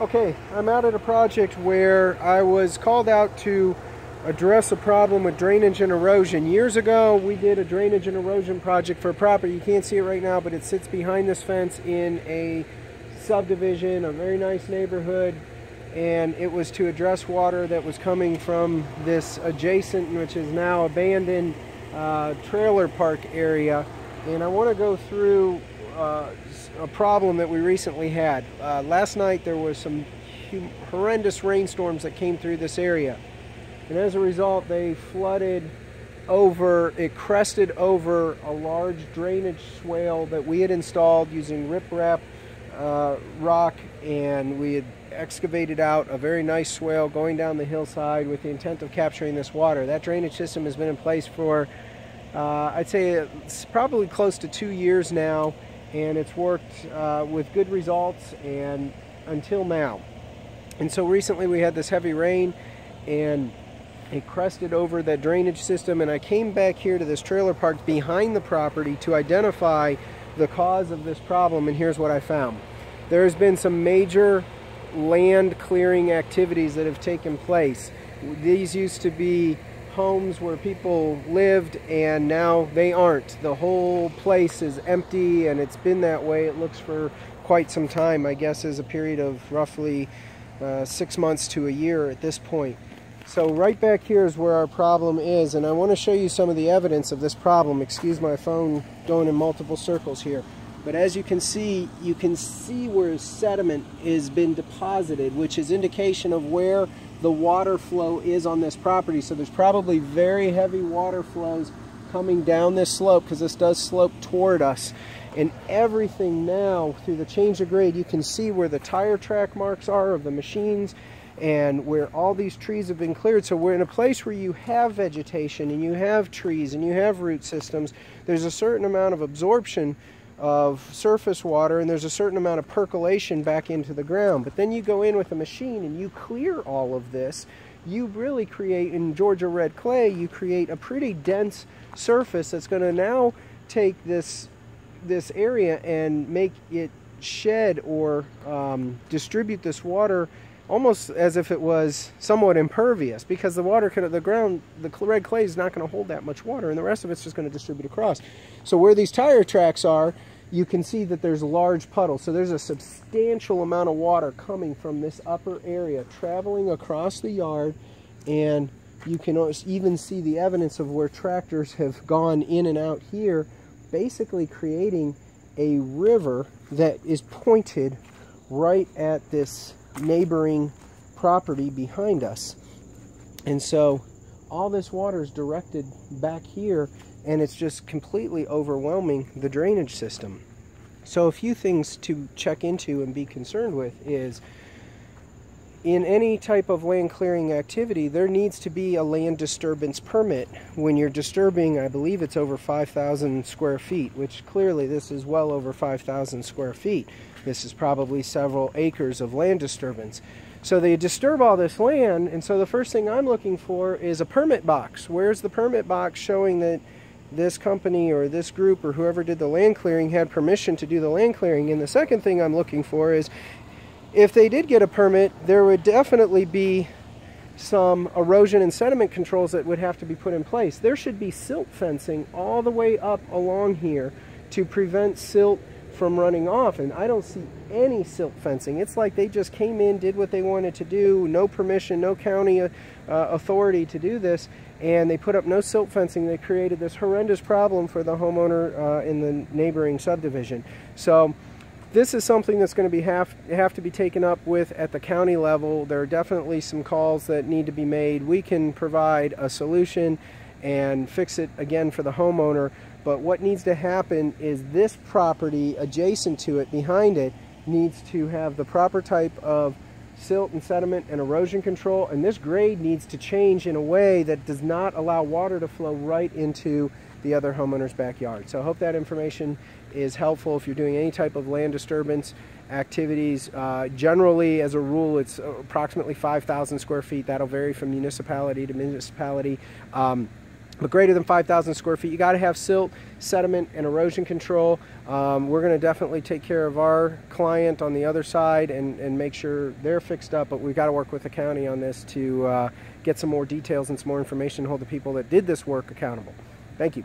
Okay, I'm out at a project where I was called out to address a problem with drainage and erosion. Years ago, we did a drainage and erosion project for a property. You can't see it right now, but it sits behind this fence in a subdivision, a very nice neighborhood, and it was to address water that was coming from this adjacent, which is now abandoned, uh, trailer park area. And I want to go through uh, a problem that we recently had. Uh, last night there was some horrendous rainstorms that came through this area. And as a result, they flooded over, it crested over a large drainage swale that we had installed using riprap uh, rock and we had excavated out a very nice swale going down the hillside with the intent of capturing this water. That drainage system has been in place for, uh, I'd say, it's probably close to two years now and it's worked uh, with good results and until now. And so recently we had this heavy rain and it crested over that drainage system and I came back here to this trailer park behind the property to identify the cause of this problem and here's what I found. There has been some major land clearing activities that have taken place. These used to be homes where people lived and now they aren't. The whole place is empty and it's been that way, it looks, for quite some time. I guess is a period of roughly uh, six months to a year at this point. So right back here is where our problem is and I want to show you some of the evidence of this problem. Excuse my phone going in multiple circles here. But as you can see, you can see where sediment has been deposited, which is indication of where the water flow is on this property. So there's probably very heavy water flows coming down this slope because this does slope toward us. And everything now, through the change of grade, you can see where the tire track marks are of the machines and where all these trees have been cleared. So we're in a place where you have vegetation and you have trees and you have root systems. There's a certain amount of absorption of surface water and there's a certain amount of percolation back into the ground. But then you go in with a machine and you clear all of this. You really create, in Georgia red clay, you create a pretty dense surface that's going to now take this, this area and make it shed or um, distribute this water almost as if it was somewhat impervious because the water could the ground the red clay is not going to hold that much water and the rest of it's just going to distribute across. So where these tire tracks are you can see that there's a large puddles. So there's a substantial amount of water coming from this upper area traveling across the yard and you can even see the evidence of where tractors have gone in and out here basically creating a river that is pointed right at this neighboring property behind us. And so all this water is directed back here and it's just completely overwhelming the drainage system. So a few things to check into and be concerned with is in any type of land clearing activity, there needs to be a land disturbance permit when you're disturbing, I believe it's over 5,000 square feet, which clearly this is well over 5,000 square feet. This is probably several acres of land disturbance. So they disturb all this land, and so the first thing I'm looking for is a permit box. Where's the permit box showing that this company or this group or whoever did the land clearing had permission to do the land clearing? And the second thing I'm looking for is if they did get a permit, there would definitely be some erosion and sediment controls that would have to be put in place. There should be silt fencing all the way up along here to prevent silt from running off and I don't see any silt fencing. It's like they just came in, did what they wanted to do, no permission, no county uh, authority to do this, and they put up no silt fencing. They created this horrendous problem for the homeowner uh, in the neighboring subdivision. So this is something that's going to be have, have to be taken up with at the county level. There are definitely some calls that need to be made. We can provide a solution and fix it again for the homeowner. But what needs to happen is this property adjacent to it, behind it, needs to have the proper type of silt and sediment and erosion control. And this grade needs to change in a way that does not allow water to flow right into the other homeowner's backyard. So I hope that information is helpful if you're doing any type of land disturbance activities. Uh, generally, as a rule, it's approximately 5,000 square feet. That'll vary from municipality to municipality. Um, but greater than 5,000 square feet, you got to have silt, sediment, and erosion control. Um, we're going to definitely take care of our client on the other side and, and make sure they're fixed up, but we've got to work with the county on this to uh, get some more details and some more information, to hold the people that did this work accountable. Thank you.